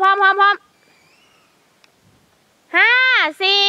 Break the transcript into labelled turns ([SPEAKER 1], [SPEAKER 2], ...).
[SPEAKER 1] พร้อมพร้อมพร้อมห้าสี่